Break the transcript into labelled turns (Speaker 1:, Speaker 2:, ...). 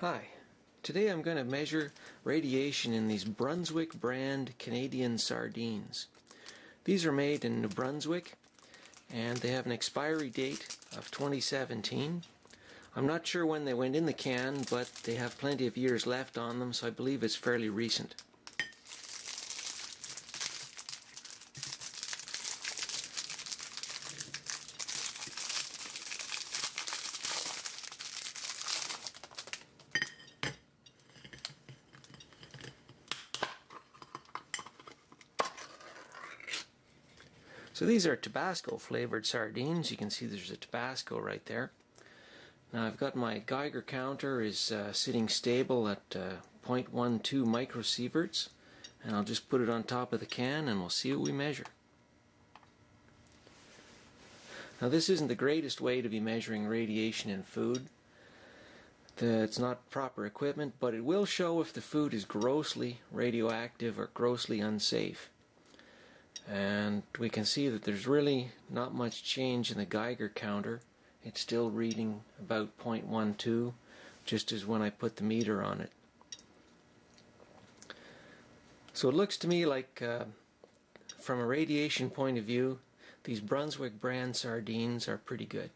Speaker 1: Hi. Today I'm going to measure radiation in these Brunswick brand Canadian sardines. These are made in New Brunswick and they have an expiry date of 2017. I'm not sure when they went in the can, but they have plenty of years left on them, so I believe it's fairly recent. So these are Tabasco flavored sardines. You can see there's a Tabasco right there. Now I've got my Geiger counter is uh, sitting stable at uh, 0.12 microsieverts and I'll just put it on top of the can and we'll see what we measure. Now this isn't the greatest way to be measuring radiation in food. The, it's not proper equipment, but it will show if the food is grossly radioactive or grossly unsafe and we can see that there's really not much change in the Geiger counter. It's still reading about 0.12 just as when I put the meter on it. So it looks to me like uh, from a radiation point of view these Brunswick brand sardines are pretty good.